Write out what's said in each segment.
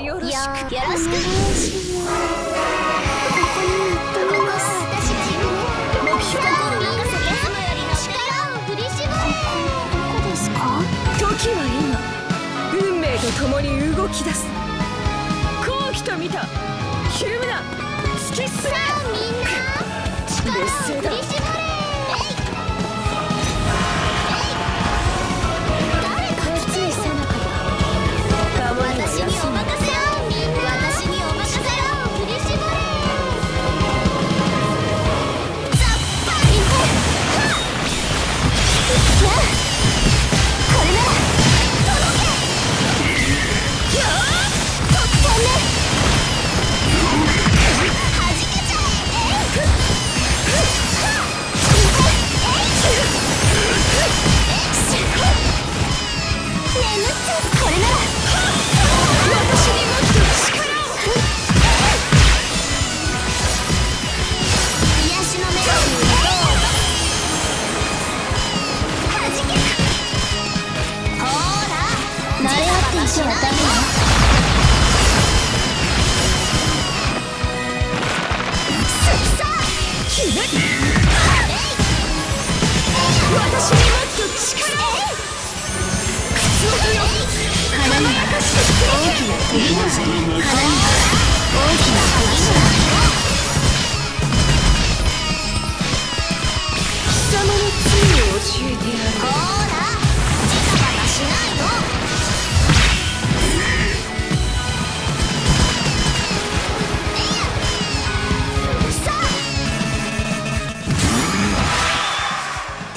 よろしく。よろしく。ここに行ってみます私が目標を任せていつもよりの力を振り絞れどこですか時は今運命と共に動き出す。好機と見た。突き進め。みんな。力を振り絞れ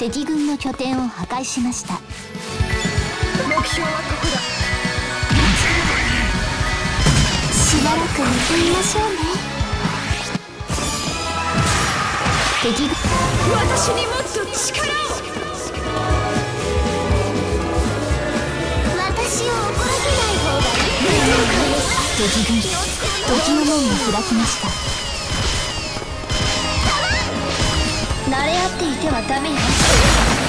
敵軍の拠点を破壊しました。目標はここだしばらく寝てみましょうね。敵軍。私にもっと力を。私を怒らせない方がいい。敵軍。時の門が開きました慣れ合っていてはダメよ。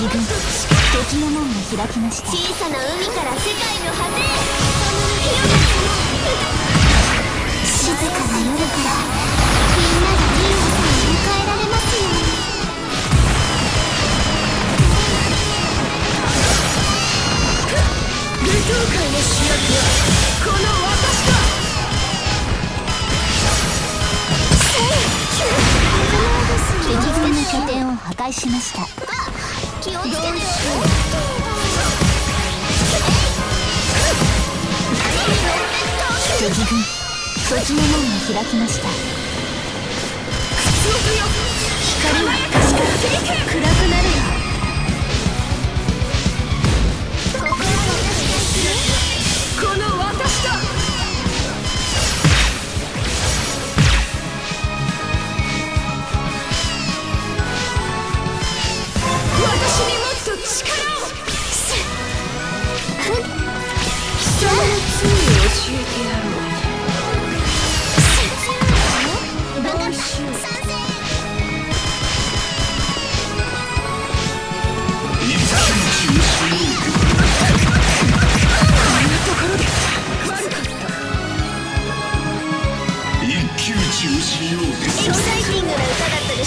敵軍敵の門が開きました小さな海から世界の果てへ静かな夜からみんながリンゴさんを迎えられますように舞踏会の主役はこの私だ敵軍の拠点を破壊しました気をつけて。よ敵軍土地の門が開きました光は確か暗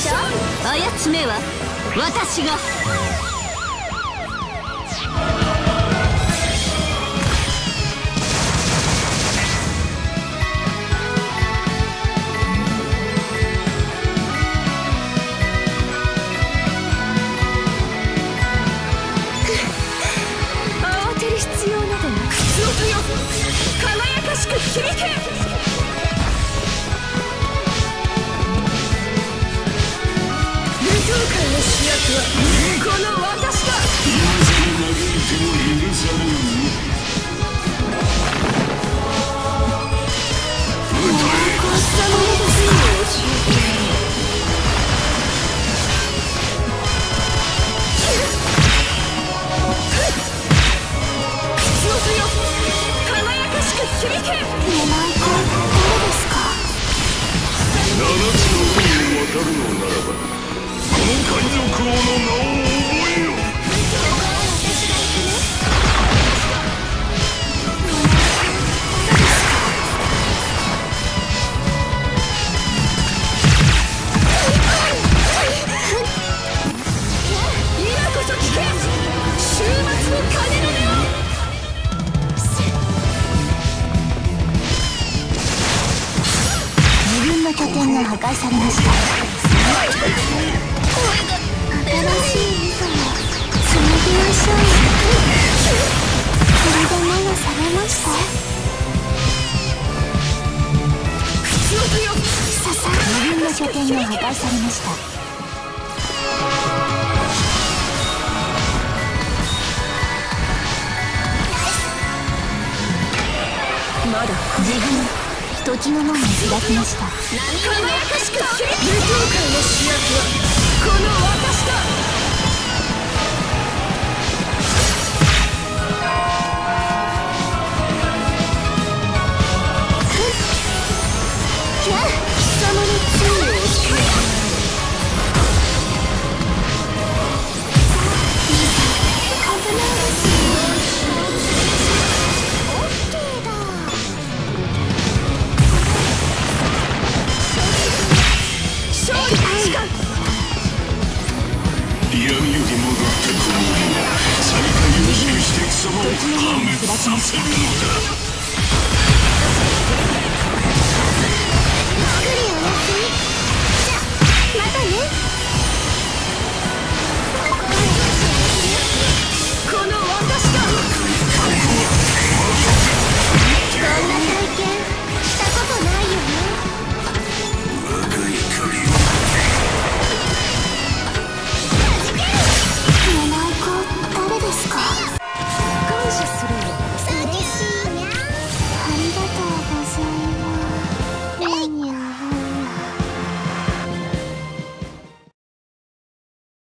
しょ？操めは私が。この私されました。新しい糸を紡ぎましょう。これで目が覚めましたささ自分の拠点が破壊されました。時の門が開きました。輝かしく無教会の主役は闇より戻ったこの俺は再会を祝して貴様を破滅させるのだ。